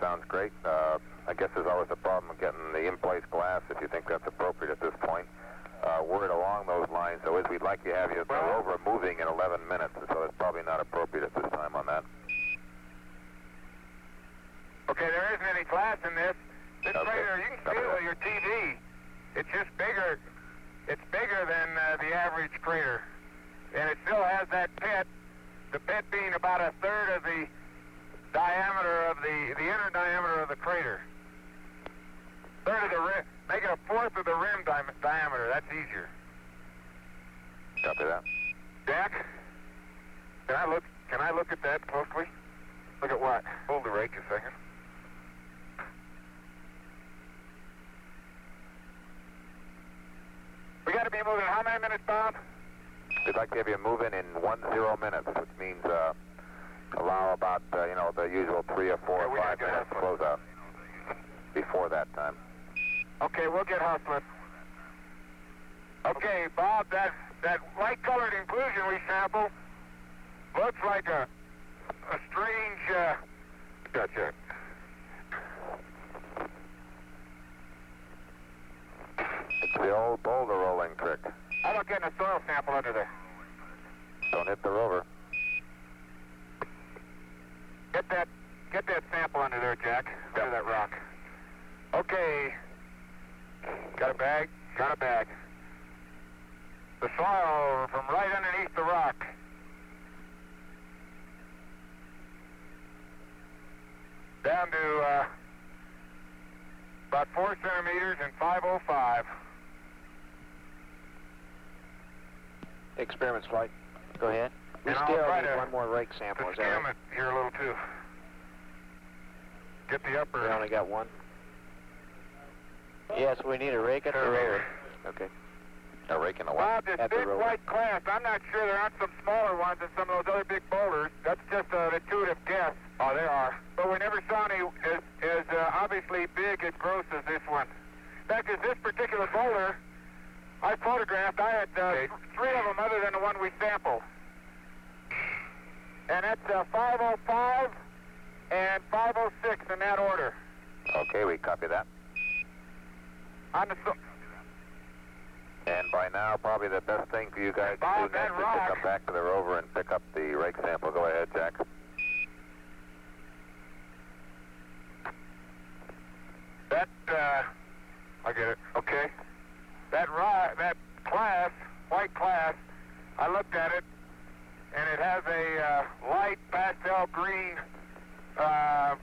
sounds great. Uh, I guess there's always a problem of getting the in-place glass if you think that's appropriate at this point. Uh, word along those lines, though, is we'd like to have you the rover moving in 11 minutes, so that's probably not appropriate at this time on that. Okay, there isn't any glass in this. This Okay. crater, you can see it with your TV. It's just bigger. It's bigger than uh, the average crater, and it still has that pit. The pit being about a third of the diameter the the inner diameter of the crater. Third of the rim. Make it a fourth of the rim di- diameter. That's easier. Copy that. Jack, can I look? Can I look at that closely? Look at what? Hold the rake a second. We got to be moving how many minutes, Bob? We'd like to have you move in in one zero minutes, which means uh, allow about uh, you know the usual three or four Yeah, or five minutes get close out before that time. Okay, we'll get hustling. Okay, Bob, that that light-colored inclusion we sampled looks like a a strange. Uh, gotcha. It's the old boulder rolling trick. How about getting a soil sample under there? Don't hit the rover. Get that, get that sample under there, Jack. Under that rock. Okay. Got a bag? Got a bag. The soil from right underneath the rock. Down to uh, about four centimeters and 505. Experiments flight. Go ahead. We And still need one more rake sample. To Is that skim it here a little too. Get the upper. We only got one. Yes, we need a rake at the Sure. rover. Okay. A rake in the Bob, one. this At the big white class, I'm not sure there aren't some smaller ones in some of those other big boulders. That's just an intuitive guess. Oh, there are. But we never saw any as, as uh, obviously big as gross as this one. In fact, as this particular boulder I photographed, I had uh, th- three of them other than the one we sampled. And that's uh, 505 and 506 in that order. Okay, we copy that. On the so- And by now, probably the best thing for you guys to do next is to come back to the rover and pick up the rake sample. Go ahead, Jack. That, uh, I get it. Okay. That ri that class, white class, I looked at it, and it has a uh, light pastel green, uh,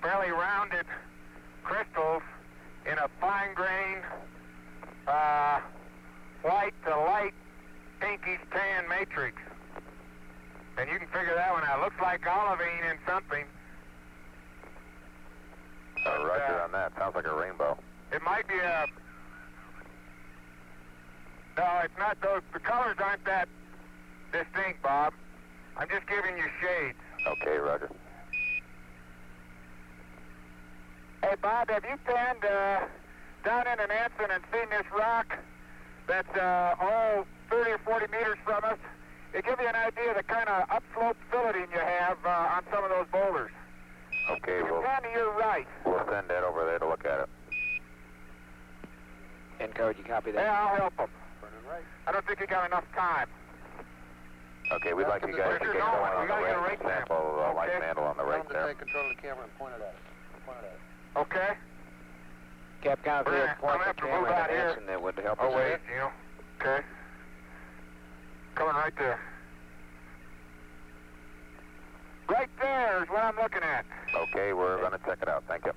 fairly rounded crystals in a fine grain, uh, white to light pinkish tan matrix. And you can figure that one out. Looks like olivine in something. Uh, roger uh, on that. Sounds like a rainbow. It might be a. No, it's not those. The colors aren't that distinct, Bob. I'm just giving you shades. Okay, roger. Hey, Bob, have you panned uh, down into Nansen and seen this rock that's uh, oh 30 or 40 meters from us? It gives you an idea of the kind of upslope filleting you have uh, on some of those boulders. Okay, You we'll, pan to your right. we'll send Ed over there to look at it. Encourage you copy that. Yeah, I'll help him. I don't think you got enough time. Okay, we'd like you guys to get your going going? on the gotta get a rake rake sample, sample. uh, light Okay. mantle on the rake there. control of the camera and point it at it. Point it at it. Okay? Cap We're Confield, gonna- I'm point the have to move camera out at here. That would help Oh, us. wait, you know. Okay. Coming right there. Right there is what I'm looking at. Okay, we're going to check it out. Thank you.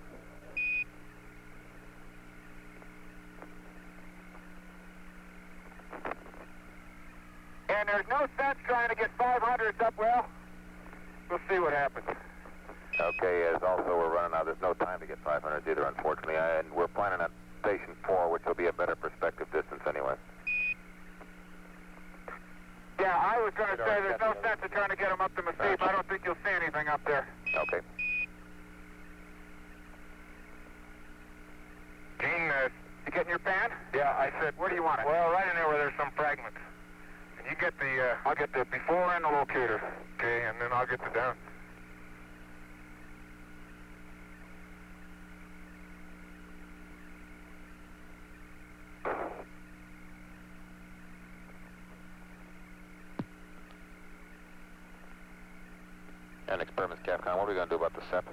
And there's no sense trying to get 500s up well. We'll see what happens. Okay, as also we're running out, there's no time to get 500 either, unfortunately, and we're planning on station four, which will be a better perspective distance anyway. Yeah, I was going to say there's no sense in trying to get them up to Mesquite. I don't think you'll see anything up there. Okay. Gene, uh, you getting your pan? Yeah, I said, where do you want it? Well, right in there where there's some fragments. And you get the, uh, I'll get the before and the locator. Okay, and then I'll get the down. Experiments, Capcom. What are we going to do about the SEP?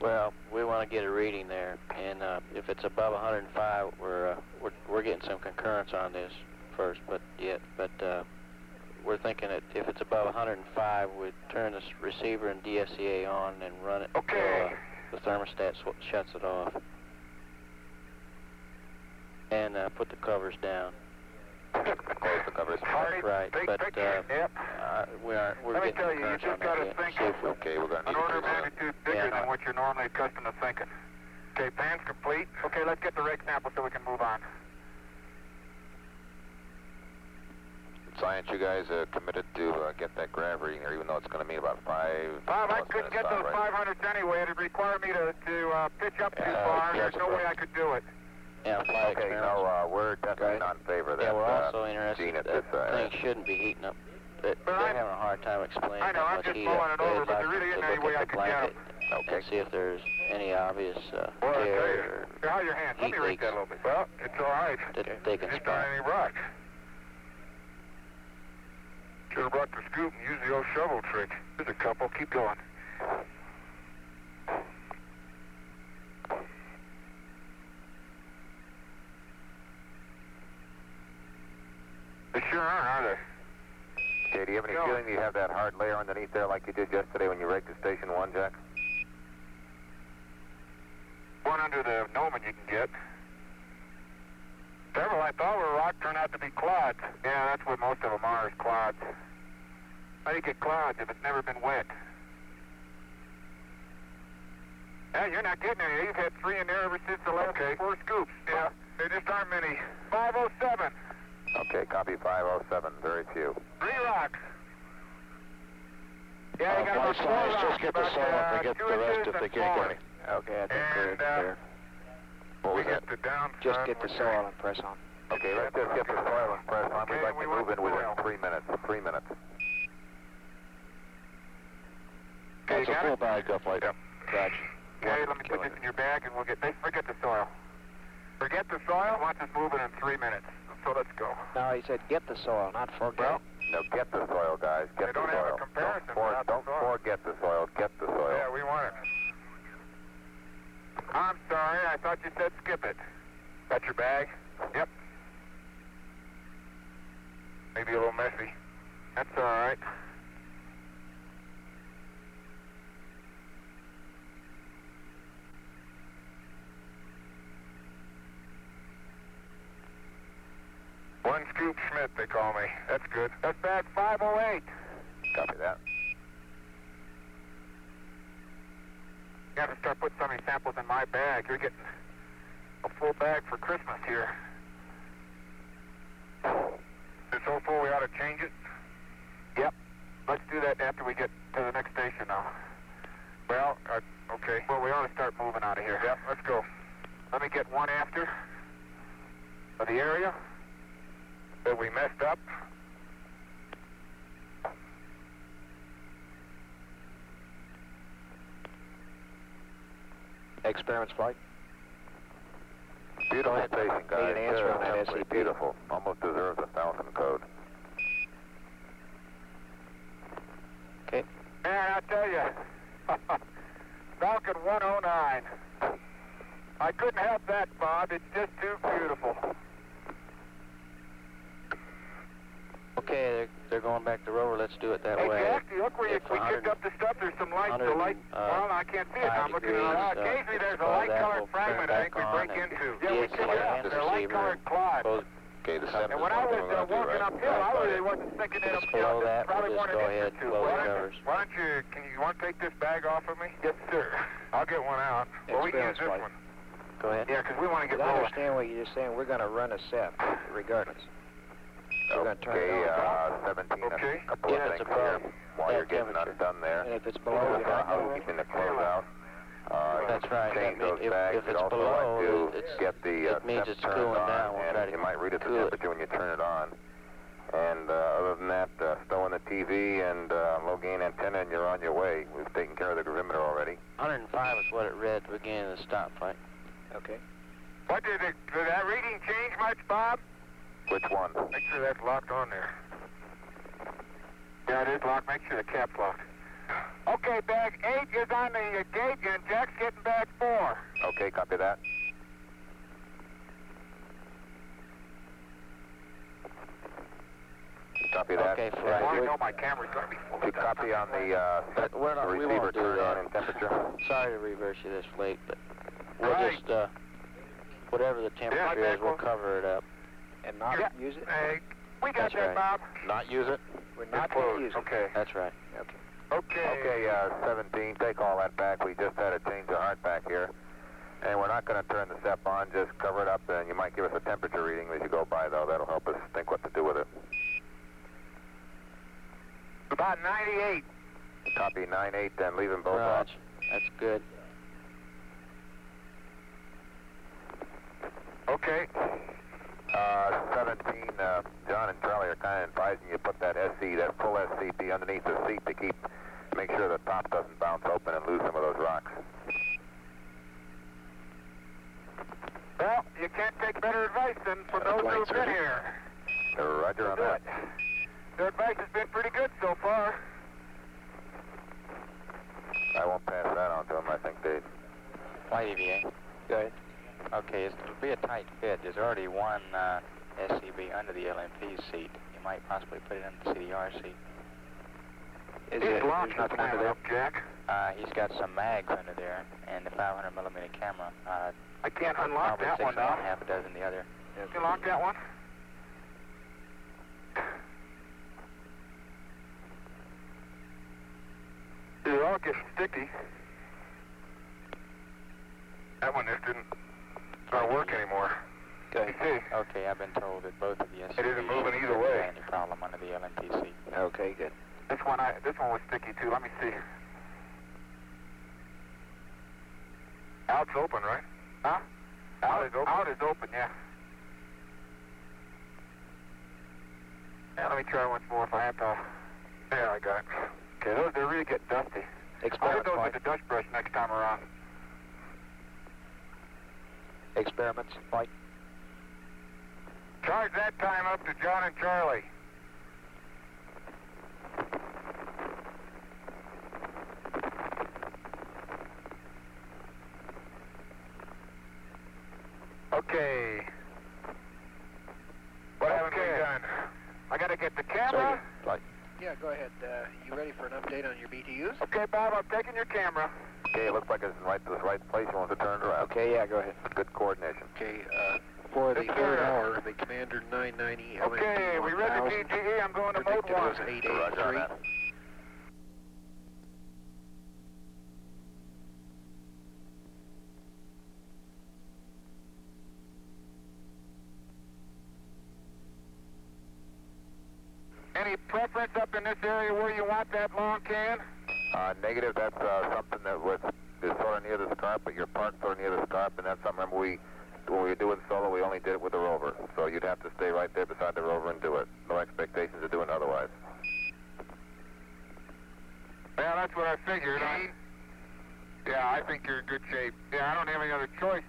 Well, we want to get a reading there, and uh, if it's above 105, we're, uh, we're we're getting some concurrence on this first, but yet, but uh, we're thinking that if it's above 105, we'd turn this receiver and DSCA on and run it Okay. until uh, the thermostat shuts it off, and uh, put the covers down. Covers. Hardy, right, big but, uh, Yep. Uh, we aren't. We're Let me tell you, you just on gotta think Okay, we're going to An order to of uh, magnitude bigger Yeah, than what you're normally accustomed to thinking. Okay, pan's complete. Okay, let's get the rake sample so we can move on. Science, you guys uh, committed to uh, get that grav reading there, even though it's going to mean about five. Bob, I couldn't get those right? 500s anyway. It'd require me to, to uh, pitch up too far. There's no way I could do it. Yeah, flight Okay, experiments. no, uh, we're definitely not in favor of that. yeah, we're uh, also interested. Gene, at that this, uh, thing shouldn't be heating up. They- But They're I'm- having a hard time explaining I know, how I'm much just heat up. it over, They'd but there really to isn't any look way at I the could get 'em. blanket Okay. And see if there's any obvious uh, Well, I tell tear you. or Here, How are your hands? Let heat me rake that a leaks. little bit. Well, it's all right. that they can Just spot. not any rocks. Should have brought the scoop and used the old shovel trick. There's a couple. Keep going. They sure aren't, are they? Okay, do you have any No. feeling you have that hard layer underneath there like you did yesterday when you raked the station one, Jack? One under the gnomon you can get. Several I thought were rock turned out to be clods. Yeah, that's what most of them are, is clods. How do you get clods if it's never been wet? Yeah, you're not getting any. You've had three in there ever since the last four scoops. Yeah, there just aren't many. 507. Okay, copy 507, very few. Three rocks. Yeah, you Uh, got about Flight four rocks. just get the about, soil if uh, they get two the rest inches if they and can't four. get any. Okay, I think we're And, uh, clear. What we was that? get the down Just get the which- soil and press on. Okay, let's just get the soil and press on. We'd like we to want move in within three minutes. Three minutes. Okay, That's a got full it? bag up like Roger. Okay, let me put this in your bag and we'll get, forget the soil. Forget the soil, wants us moving in three minutes. So let's go. No, he said get the soil, not forget. Well, No, get the soil, guys. Get They the don't soil. have a comparison Don't, for- without the don't soil. forget the soil. Get the soil. yeah, we want it. I'm sorry, I thought you said skip it. Got your bag? Yep. Maybe a little messy. That's all right. One scoop Schmitt, they call me. That's good. That's bag 508. Copy that. You have to start putting some of these samples in my bag. You're getting a full bag for Christmas here. It's so full we ought to change it? Yep. Let's do that after we get to the next station now. Well, uh, okay. Well, we ought to start moving out of here. Yep, let's go. Let me get one after of the area that we messed up. Experiments flight. Beautiful station, Need guys. an answer on that SEP. Beautiful. Almost deserves a thousand code. Okay. Man, I tell you, Falcon 109. I couldn't help that, Bob. It's just too beautiful. Okay, they're, they're going back to rover. Let's do it that hey, way. You look where you, It's we 100 kicked up the stuff. There's some light. The 100, light. uh, well, I can't see it. now. I'm looking at it. degrees, uh, Occasionally, there's a light-colored fragment. I think we break into. Yeah, we the kicked it light up. and They're receiver light-colored and clods. Okay, the seven And when I was uh, walking right? uphill, I Back really wasn't thinking it uphill. below that, probably we'll just go ahead, close Why the don't you- covers. Why don't you, can you, you want to take this bag off of me? Yes, sir. I'll get one out. Well, we can use this flight. one. Go ahead. Yeah, because we want to get I understand what you're just saying. We're going to run a set regardless. We're going to turn Okay, it on. uh, 17, Okay. a couple If of it's things above here while that you're getting temperature. undone there. And if it's below, Uh, you're not going housekeeping to close out. Uh, That's right. Change That means those if- bags. if it's also below, like to it's- get the uh, it means it's turned cooling on, down. We'll and try you might read it the cool it. temperature when you turn it on. And uh, other than that, uh, stow in the TV and uh, low gain antenna, and you're on your way. We've taken care of the gravimeter already. 105 is what it read at the beginning of the stop flight. Okay. What did it, did that reading change much, Bob? Which one? Make sure that's locked on there. Yeah, it is locked. Make sure the cap's locked. Okay, bag eight is on the uh, gate, and Jack's getting bag four. Okay, copy that. Copy that. Okay, I Flight. want to know my camera's going to be full. You copy on the uh, But we're not- we receiver won't do turn on that. and temperature? Sorry to reverse you this late, but we'll Right. just, uh, whatever the temperature Yeah, is, we'll cover it up. And not Yeah. use it? Hey, we got That's that, right. Bob. Not use it? We're not going to use it. Okay. That's right. Okay. Okay. Okay, uh, 17, take all that back. We just had a change of heart back here. And we're not going to turn the SEP on, just cover it up, and you might give us a temperature reading as you go by, though. That'll help us think what to do with it. About 98. Copy 9-8, then leave them both off. Raj, that's good. Okay. Uh, 17, uh, John and Charlie are kind of advising you put that SC, that full SCB underneath the seat to keep, make sure the top doesn't bounce open and lose some of those rocks. Well, you can't take better advice than from those who've been here. Uh, Roger on that. Their advice has been pretty good so far. I won't pass that on to them. I think they Flight EVA. Go ahead. Okay, it's, it'll be a tight fit. There's already one uh, SCB under the LMP seat. You might possibly put it under the CDR seat. Is He's it, the nothing under there? up, Jack. Uh, he's got some mags under there and the 500 millimeter camera. Uh, I can't unlock that six one now. a half a dozen the other. You lock that one? It all gets sticky. That one just didn't not work anymore. Go You ahead. see? Okay, I've been told that both of the SCBs isn't moving either way. have Any problem under the LMP seat. Okay, good. This one, I this one was sticky too. Let me see. Out's open, right? Huh? Out is open. Out is open, yeah. Yeah, let me try once more if I have to. There, I got it. Okay, those they really get dusty. Experiment I'll hit Experiment those point. with the dust brush next time around. Experiments. Flight. Charge that time up to John and Charlie. Okay. What haven't we done? I gotta get the camera. Flight. Yeah, go ahead. Uh, you ready for an update on your BTUs? Okay, Bob, I'm taking your camera. Okay, it looks like it's in right, this right place. You want to turn it around. Okay, yeah, go ahead. Good coordination. Okay, uh, for the third hour, the Commander 990 Okay, we read the 1000, PGE. I'm going to mode one. Roger 883. that. Any preference up in this area where you want that long can? Uh, negative, that's uh, something that was is sort of near the scarp, but you're parked sort of near the scarp, and that's something, remember we, when we were doing solo, we only did it with the rover. So you'd have to stay right there beside the rover and do it. No expectations of doing otherwise. Yeah, that's what I figured. I, yeah, I think you're in good shape. Yeah, I don't have any other choice.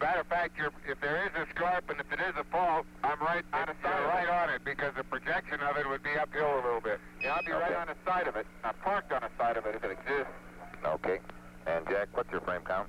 Matter of fact, you're, if there is a scarp and if it is a fault, I'm right on the side, right on it because the projection of it would be uphill a little bit. Yeah, I'll be right on the side of it. I'm parked on the side of it if it exists. Okay. And Jack, what's your frame count?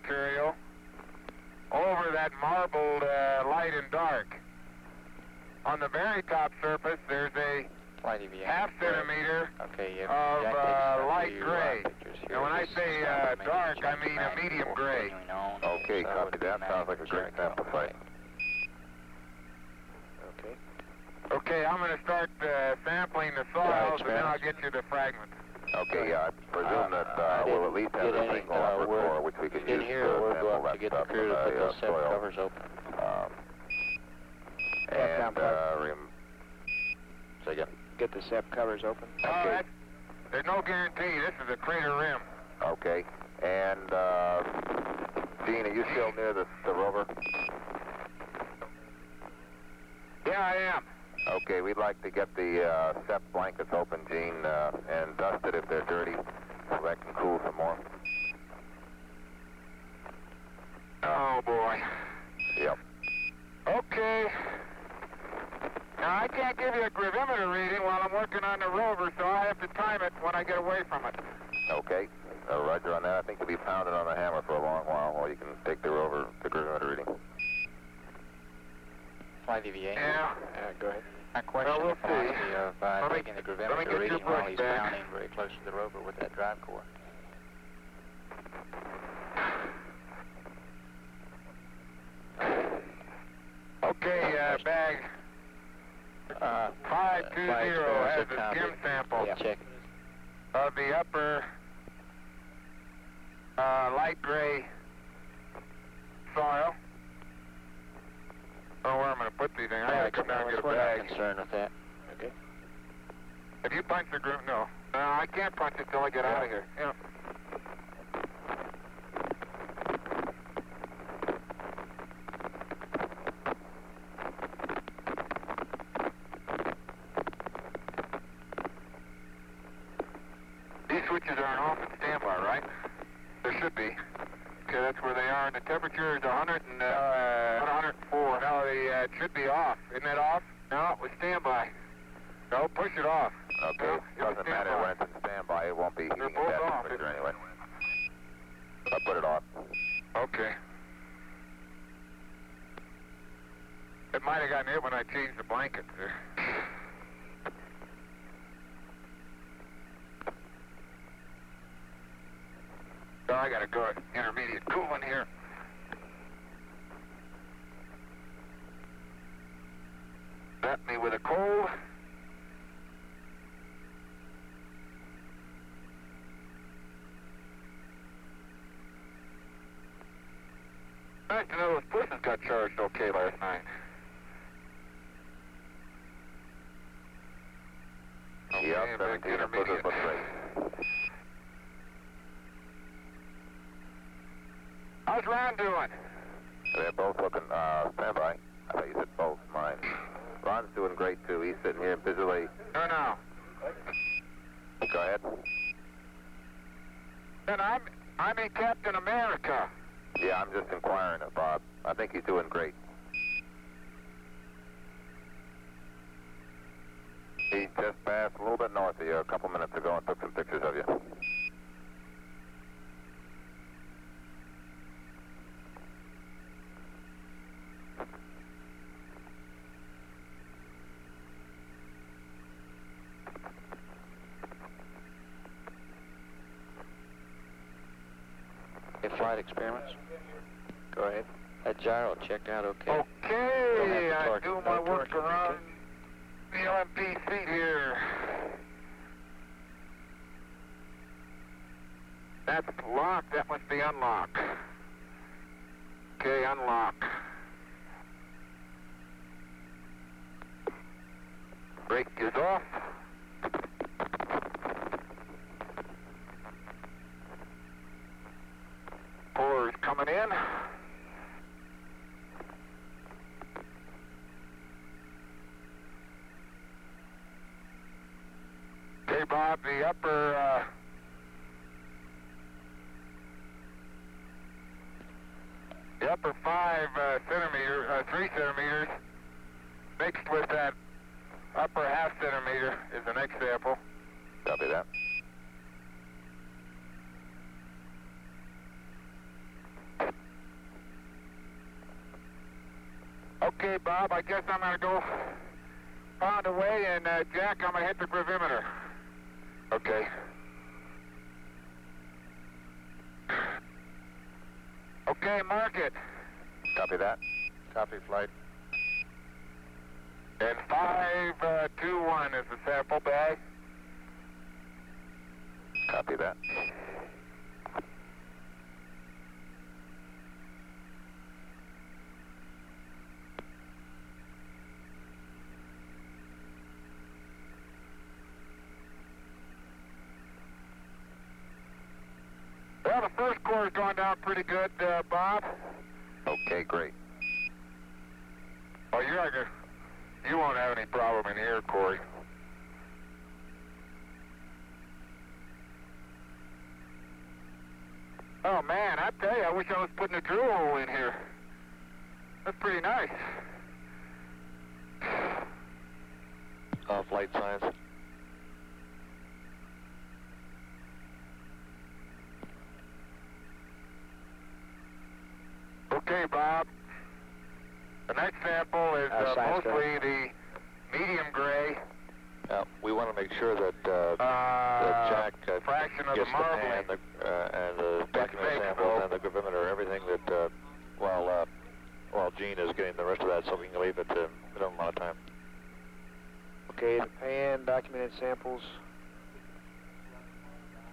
material over that marbled uh, light and dark. On the very top surface, there's a half centimeter okay, of uh, light gray. Now, when I say uh, dark, I mean a medium gray. Okay, copy that. Sounds like a great sample site. Okay. Okay, I'm going to start uh, sampling the soils, and then I'll get you the fragments. Okay, yeah, I presume that I uh, we'll at least have get a any, single uh, upper core, which we can In use here, to we'll go up to get the stuff crew to from put the, those uh, SEP covers open. Um, and, uh, rem- say again. Get the SEP covers open. Uh, that's- there's no guarantee. This is a crater rim. Okay, and, uh, Gene, are you still near the, the rover? Yeah, I am. Okay, we'd like to get the uh, SEP blankets open, Gene, uh, and dusted if they're dirty, so that can cool some more. Oh, boy. Yep. Okay. Now, I can't give you a gravimeter reading while I'm working on the rover, so I have to time it when I get away from it. Okay. Uh, roger on that. I think you'll be pounding on the hammer for a long while while you can take the rover, the gravimeter reading. Flight EVA. Yeah. Uh, go ahead. I question Well, we'll the quantity see. of uh, taking the gravimeter reading while he's pounding very close to the rover with that drive core. Okay, uh, bag Uh, 520 has a copy. skim sample Yeah, check. of the upper uh, light gray soil. I don't know where I'm going to put these things. I got to come down and get a We're not bag. concerned with that. Okay. Have you punched the group? No. No, I can't it till I get out of here. Yeah. These switches aren't off at standby, right? There should be. Okay, that's where they are. And the temperature is 100 and, uh, 104. No, they uh, it should be off. Isn't that off? No, it was standby. No, push it off. Okay. No, it was Doesn't matter standby. when it's in standby. It won't be They're heating both at that off. temperature anyway. I'll put it off. Okay. It might have gotten hit when I changed the blankets there. So I gotta go at intermediate cooling here. Met me with a cold. Nice to know those persons got charged okay last night. Okay, Yep, back to 17 and push intermediate. looks great. How's Ron doing? They're both looking, uh, standby. I thought you said both, mine. Ron's doing great too. He's sitting here busily. No, no. Go ahead. Then I'm I'm in Captain America. Yeah, I'm just inquiring of Bob. I think he's doing great. He just passed a little bit north of you a couple minutes ago and took some pictures of you. Flight experiments. Go ahead. That gyro checked out okay. Okay, I do my No work around the LMP seat here. That's locked. That must be unlocked. Okay, unlock. Brake is off. Pour is coming in. Okay, Bob, the upper, uh, the upper five uh, centimeter, uh, three centimeters, mixed with that upper half centimeter is the next sample. Copy that. Okay, Bob, I guess I'm gonna go pound away, and uh, Jack, I'm gonna hit the gravimeter. Okay. Okay, mark it. Copy that. Copy flight. And 521 is the sample bag. Copy that. Well, the first core's gone down pretty good, uh, Bob. Okay, great. Oh, you're not gonna, you won't have any problem in here, Corey. Oh man, I tell you, I wish I was putting a drill hole in here. That's pretty nice. Uh, Off light signs. Okay, Bob. The next sample is Uh, uh, science mostly the medium gray. Yeah, we want to make sure that, uh, Uh, that Jack uh, fraction of gets the the marbling. pan, the, uh, and the document fake, samples and the gravimeter, everything that, uh, while, uh, while Gene is getting the rest of that, so we can leave it to minimum amount of time. Okay, the pan, documented samples.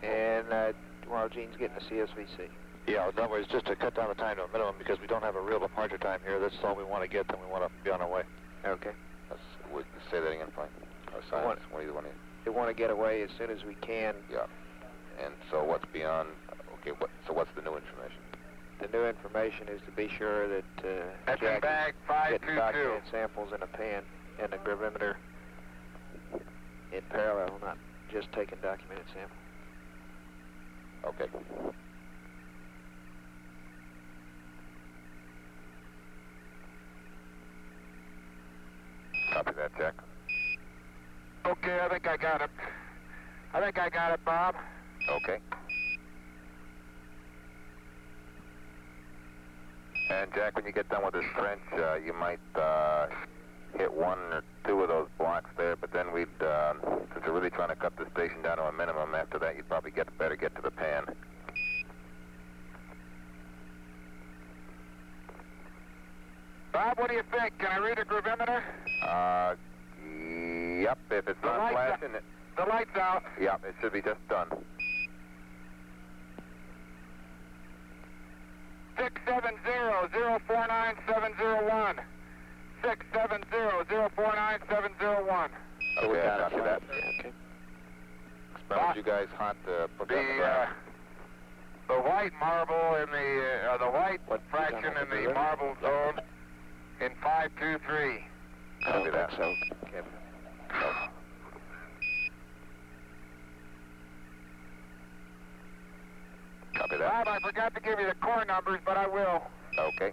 And uh, while Gene's getting the CSVC. Yeah, in other words, just to cut down the time to a minimum because we don't have a real departure time here. That's all we want to get, then we want to be on our way. Okay. Let's we, say that again, fine. Or science, one either one. of you. We want to get away as soon as we can. Yeah. And so what's beyond? Okay. What? So what's the new information? The new information is to be sure that uh, That's Jack bag is getting 522. documented samples in a pan and a gravimeter in parallel, not just taking documented samples. Okay. Copy that, Jack. Okay, I think I got it. I think I got it, Bob. Okay. And Jack, when you get done with this trench, uh, you might uh, hit one or two of those blocks there, but then we'd, uh, since we're really trying to cut the station down to a minimum, after that you'd probably get better get to the pan. Bob, what do you think? Can I read a gravimeter? Uh, yep, if it's The not lights are- flashing, it, The light's out. yep, it should be just done. Six seven zero zero four nine seven zero one. Six seven zero zero four nine seven zero one. Okay, I copy that. Okay. When did you guys hunt uh, The that the uh, the white marble in the uh, the white What- fraction in the marble zone in five two three. Copy that. So, okay. Copy that. Bob, I forgot to give you the core numbers, but I will. Okay.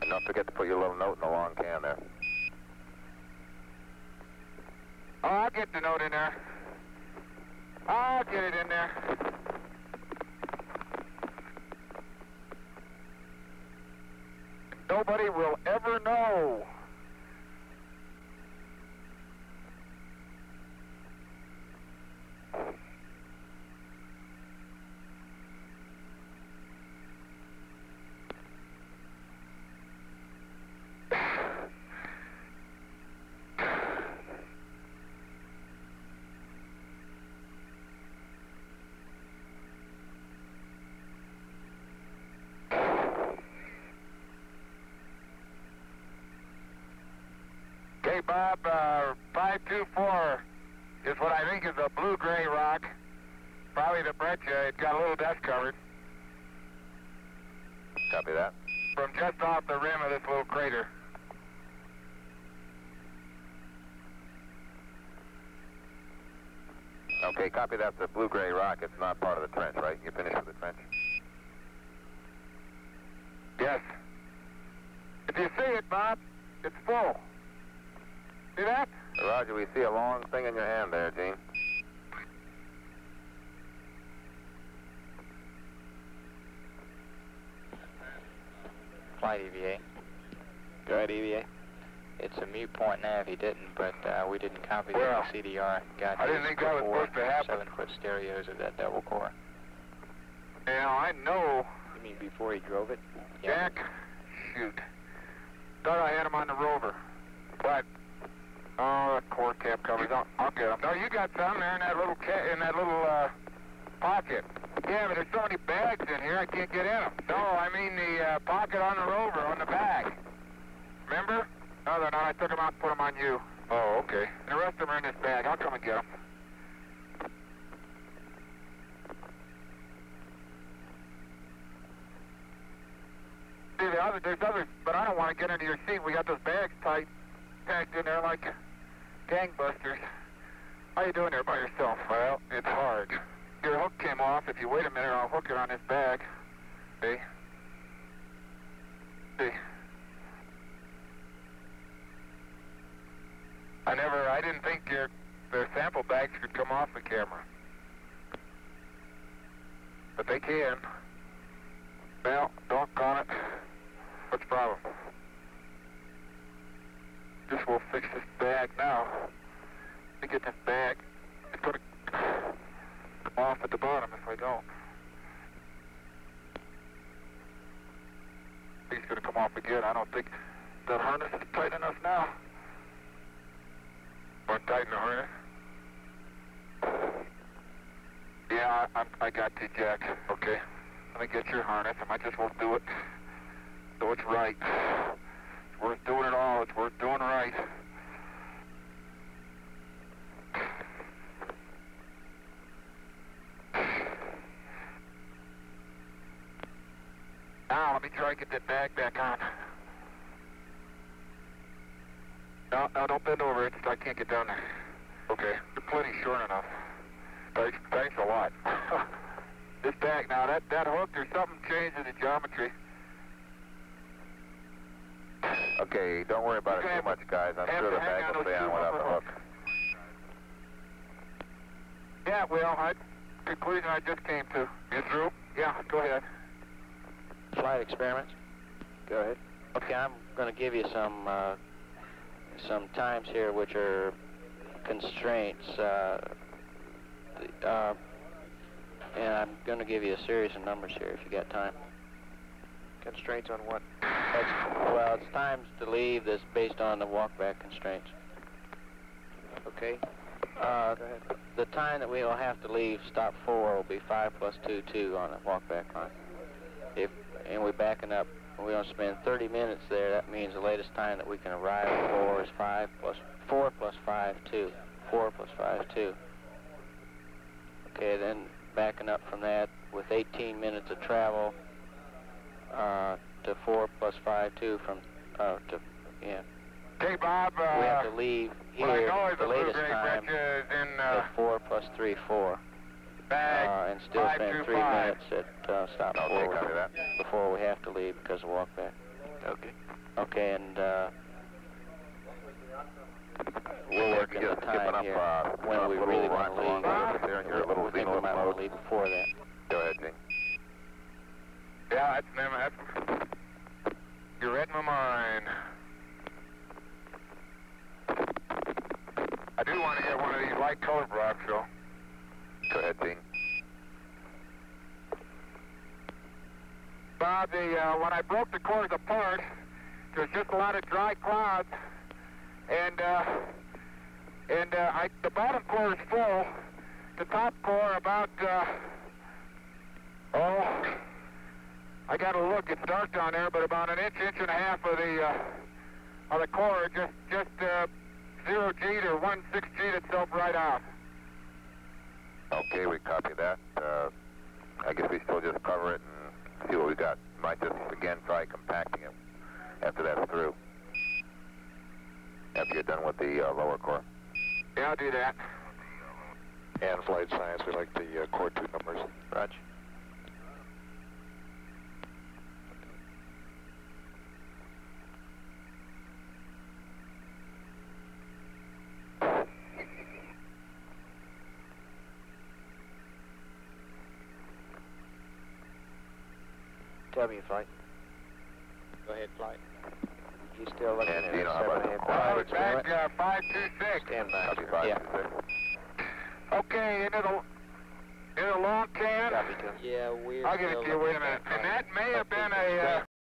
And don't forget to put your little note in the long can there. Oh, I'll get the note in there. I'll get it in there. Nobody will ever know. Okay, Bob, uh, 524 is a blue-gray rock. Probably the breccia. Uh, it's got a little dust covered Copy that. from just off the rim of this little crater. Okay, copy that's a blue-gray rock. It's not part of the trench, right? You're finished with the trench? Yes. If you see it, Bob, it's full. See that? Roger, we see a long thing in your hand there, Gene. Flight EVA. Go ahead, EVA. It's a mute point now if he didn't, but uh, we didn't copy Well, the CDR. Got I didn't think that was supposed to happen. Seven-foot stereos of that double core. Now, I know You mean before he drove it? Jack shoot. Thought I had him on the rover. But, oh, the core cap covers. I'll, I'll get them. No, you got some there in that little ca- in that little uh, pocket. Yeah, but there's so many bags in here, I can't get in them. No, I mean the uh, pocket on the rover, on the bag. Remember? No, they're not. I took them out and put them on you. Oh, okay. And the rest of them are in this bag. I'll come and get them. See, the other, there's others, but I don't want to get into your seat. We got those bags tight, packed in there like gangbusters. How you doing there by yourself? Well, it's hard. Your hook came off. If you wait a minute, I'll hook it on this bag. See? See? I never, I didn't think your, the sample bags could come off the camera. But they can. Well, don't on it. What's the problem? Just we'll fix this bag now. Let me get this bag. It's gonna come off at the bottom if I don't. He's gonna come off again. I don't think that harness is tight enough now. Want to tighten the harness? Yeah, I, I'm, I got you, Jack. Okay. Let me get your harness. I might just won't do it. So it's right. It's worth doing it all. It's worth doing right. Now, let me try to get that bag back on. No, no, don't bend over. It's, I can't get down there. Okay. You're plenty short enough. Thanks, thanks a lot. this bag, now, that, that hook, there's something changed in the geometry. Okay, don't worry about You it too much, guys. I'm sure the bag will stay on without the hook. Yeah, well, I, conclusion I just came to. You through? Yeah, go ahead. Flight experiments. Go ahead. Okay, I'm going to give you some uh, some times here which are constraints, uh, the- uh, and I'm going to give you a series of numbers here if you got time. Constraints on what? That's, well, it's times to leave that's based on the walkback constraints. Okay. Uh, Go ahead. the time that we will have to leave stop four will be five plus two two on the walkback line. If and we're backing up, and we don't spend 30 minutes there. That means the latest time that we can arrive at four is five plus four plus five two. Four plus five two. Okay, then backing up from that with 18 minutes of travel uh, to four plus five two from uh, to yeah. Okay, Bob, uh, we have to leave here is the latest time breccia is uh, at four plus three four. Bag uh, and still five spend three five. minutes at uh, stop Okay, four copy that. before we have to leave because of walkback. Okay. Okay, and uh, we're If working the time up, here uh, when we really want to leave. There and your a little we think we might want to leave before that. Go ahead, Gene. Yeah, that's them. That's you read my mind. I do want to get one of these light colored rocks, though. Go ahead, Gene. Bob, the, uh, when I broke the cores apart, there's just a lot of dry clouds, and uh, and uh, I, the bottom core is full. The top core about uh, oh, I got to look. It's dark down there, but about an inch, inch and a half of the uh, of the core just just uh, zero G or one six G itself right out. Okay, we copy that. Uh, I guess we still just cover it and see what we got. Might just again try compacting it after that's through. After you're done with the uh, lower core. Yeah, I'll do that. And flight science, we like the uh, core two numbers. Roger. Tell flight. Go ahead, flight. He's still looking And at Dino, a how about seven and a it? Uh, Flight it's back uh, five two six. Stand by. Copy five, Yeah. two, six. Okay, into the into the long can. Copy two. Yeah, we're I'll give it to you. Wait a minute. And that may have been a uh,